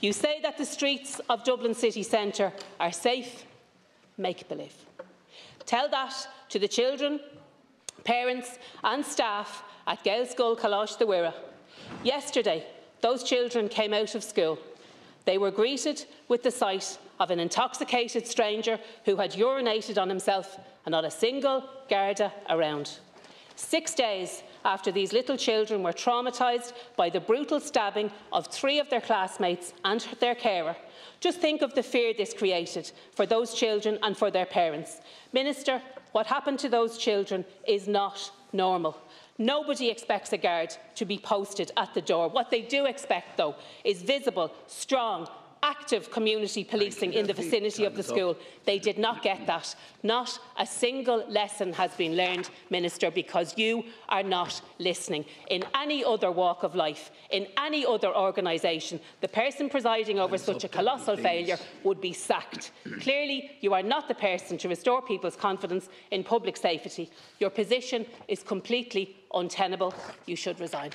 You say that the streets of Dublin city centre are safe. Make believe. Tell that to the children, parents and staff at Gaelscoil Coláiste de Mhuire. Yesterday, those children came out of school. They were greeted with the sight of an intoxicated stranger who had urinated on himself and not a single Garda around. Six days after these little children were traumatised by the brutal stabbing of three of their classmates and their carer, just think of the fear this created for those children and for their parents. Minister, what happened to those children is not normal. Nobody expects a guard to be posted at the door. What they do expect, though, is visible, strong, active community policing in the vicinity of the school. They did not get that. Not a single lesson has been learned, Minister, because you are not listening. In any other walk of life, in any other organisation, the person presiding over such a colossal failure would be sacked. Clearly, you are not the person to restore people's confidence in public safety. Your position is completely untenable. You should resign.